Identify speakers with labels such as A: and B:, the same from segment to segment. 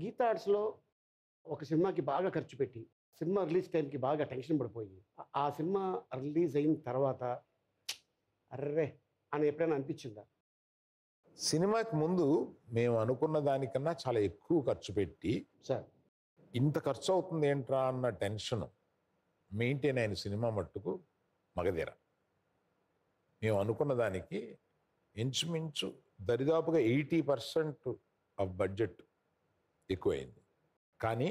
A: గీతా ఆర్ట్స్లో ఒక సినిమాకి బాగా ఖర్చు పెట్టి సినిమా రిలీజ్ టైంకి బాగా టెన్షన్ పడిపోయి ఆ- సినిమా రిలీజ్ అయిన తర్వాత అర్రే అని ఎప్పుడైనా అనిపించిందా?
B: సినిమాకి ముందు మేము అనుకున్న దానికన్నా చాలా ఎక్కువ ఖర్చు పెట్టి
A: సార్.
B: ఇంత ఖర్చు అవుతుంది ఏంట్రా అన్న టెన్షన్ మెయింటైన్ అయిన సినిమా మట్టుకు మగధీర. మేము అనుకున్న దానికి ఇంచుమించు దరిదాపుగా ఎయిటీ పర్సెంట్ ఆఫ్ బడ్జెట్ ఎక్కువైంది. కానీ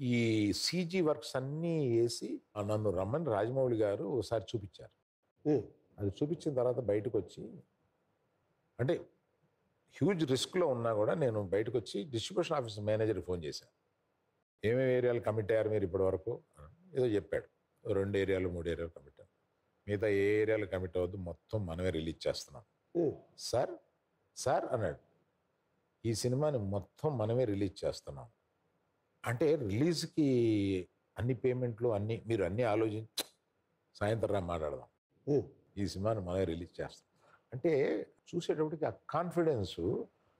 B: ఈ సీజీ వర్క్స్ అన్నీ వేసి నన్ను రమ్మని రాజమౌళి గారు ఒకసారి చూపించారు. అది చూపించిన తర్వాత బయటకు వచ్చి అంటే హ్యూజ్ రిస్క్లో ఉన్నా కూడా నేను బయటకు వచ్చి డిస్ట్రిబ్యూషన్ ఆఫీస్ మేనేజర్కి ఫోన్ చేశాను ఏమేమి ఏరియాలు కమిట్ అయ్యారు మీరు ఇప్పటి వరకు? ఏదో చెప్పాడు. రెండు ఏరియాలు మూడు ఏరియాలు కమిట్ అయ్యారు. మిగతా ఏ ఏరియాలు కమిట్ అవ్వద్దు మొత్తం మనమే రిలీజ్ చేస్తున్నాం. సార్ సార్ అన్నాడు. ఈ సినిమాని మొత్తం మనమే రిలీజ్ చేస్తున్నాం. అంటే రిలీజ్కి అన్ని పేమెంట్లు అన్ని మీరు అన్నీ ఆలోచించి సాయంత్రం రా మాట్లాడదాం.
A: ఉమ్,
B: ఈ సినిమాని మనమే రిలీజ్ చేస్తాం. అంటే చూసేటప్పటికి ఆ కాన్ఫిడెన్స్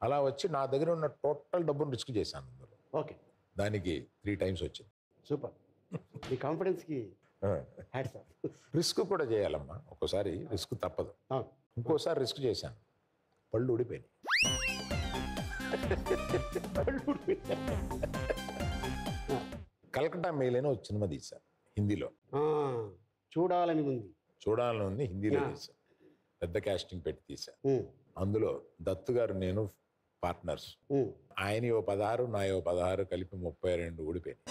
B: అలా వచ్చి నా దగ్గర ఉన్న టోటల్ డబ్బును రిస్క్ చేశాను అందులో.
A: ఓకే.
B: దానికి త్రీ టైమ్స్ వచ్చింది.
A: సూపర్. మీ కాన్ఫిడెన్స్కి
B: రిస్క్ కూడా చేయాలమ్మా. ఒక్కోసారి రిస్క్ తప్పదు. ఇంకోసారి రిస్క్ చేశాను. పళ్ళు ఊడిపోయినాయి. కలకటా మెయిల్ అని ఒక సినిమా తీశాను హిందీలో.
A: చూడాలని ఉంది.
B: చూడాలని ఉంది హిందీలో. తీశాను. పెద్ద కాస్టింగ్ పెట్టి తీశాను.
A: ఉమ్,
B: అందులో దత్తు గారు నేను పార్ట్నర్స్. ఆయన ఓ పదహారు నా ఓ పదహారు కలిపి ముప్పై రెండు ఊడిపోయింది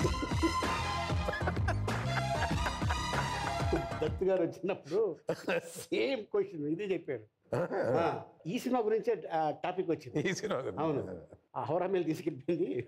A: దత్తు గారు వచ్చినప్పుడు సేమ్ క్వశ్చన్ ఇదే చెప్పాడు. ఈ సినిమా గురించే టాపిక్ వచ్చింది.
B: ఈ సినిమా.
A: అవును. ఆ హౌరా మేల్ తీసుకెళ్ళిపోయింది.